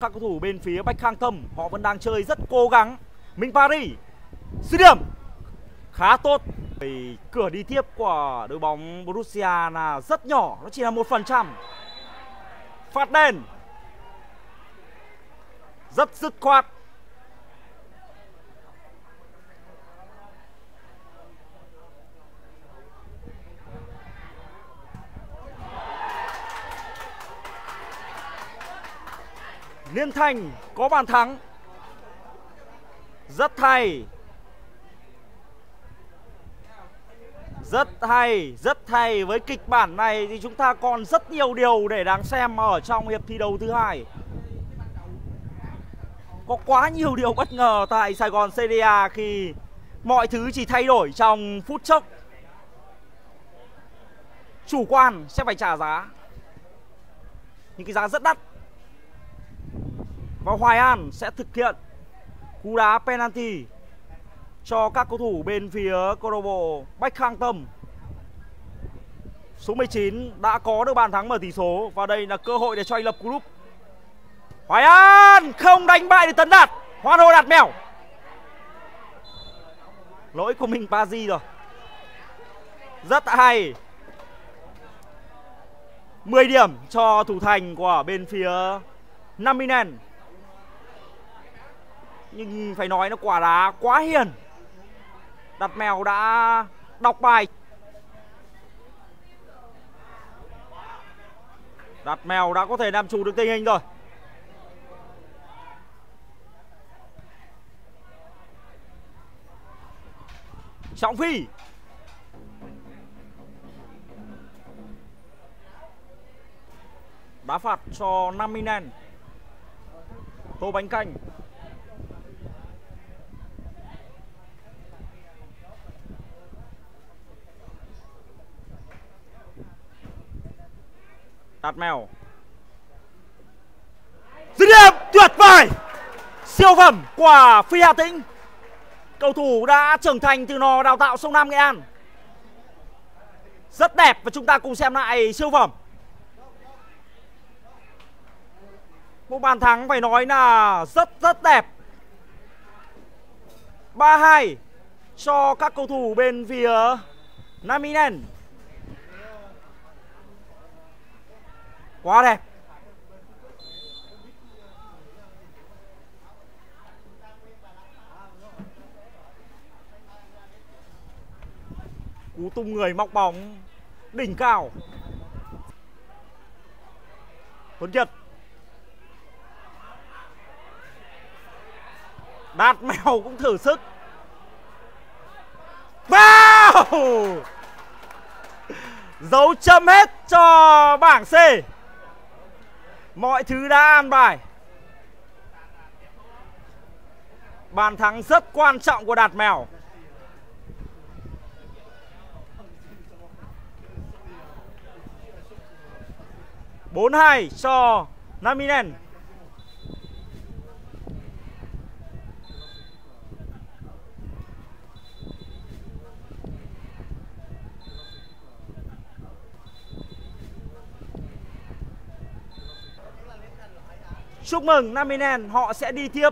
các cầu thủ bên phía Bách Khang Thâm họ vẫn đang chơi rất cố gắng. Minh Paris dứt điểm khá tốt. Vì cửa đi tiếp của đội bóng Borussia là rất nhỏ, nó chỉ là một phần trăm. Phát đền rất dứt khoát. Liên Thành có bàn thắng. Rất hay. Rất hay, rất hay. Với kịch bản này thì chúng ta còn rất nhiều điều để đáng xem ở trong hiệp thi đấu thứ hai. Có quá nhiều điều bất ngờ tại Sài Gòn CDA khi mọi thứ chỉ thay đổi trong phút chốc. Chủ quan sẽ phải trả giá. Những cái giá rất đắt và Hoài An sẽ thực hiện cú đá penalty cho các cầu thủ bên phía câu lạc bộ Bách Khang Tâm. Số 19 đã có được bàn thắng mở tỷ số và đây là cơ hội để cho anh lập cú đúp. Hoài An không đánh bại được Tấn Đạt. Hoan hô đạt mèo. Lỗi của mình Pazi rồi. Rất hay. 10 điểm cho thủ thành của bên phía Naminen nhưng phải nói nó quả đá quá hiền. Đặt mèo đã đọc bài. Đặt mèo đã có thể làm chủ được tình hình rồi. Trọng phi. Đá phạt cho Naminen tô bánh canh. Tạt mèo. Dứt điểm, tuyệt vời. Siêu phẩm của Phi Hà Tĩnh. Cầu thủ đã trưởng thành từ nò đào tạo sông Nam Nghệ An. Rất đẹp và chúng ta cùng xem lại siêu phẩm. Một bàn thắng phải nói là rất rất đẹp. 3-2 cho các cầu thủ bên phía Naminen. Quá đẹp. Cú tung người móc bóng. Đỉnh cao. Tuấn Kiệt Đạt mèo cũng thử sức. Wow! Dấu chấm hết cho bảng C. Mọi thứ đã an bài. Bàn thắng rất quan trọng của Đạt Mèo. Bốn hai cho Naminen Chúc mừng Naminen họ sẽ đi tiếp.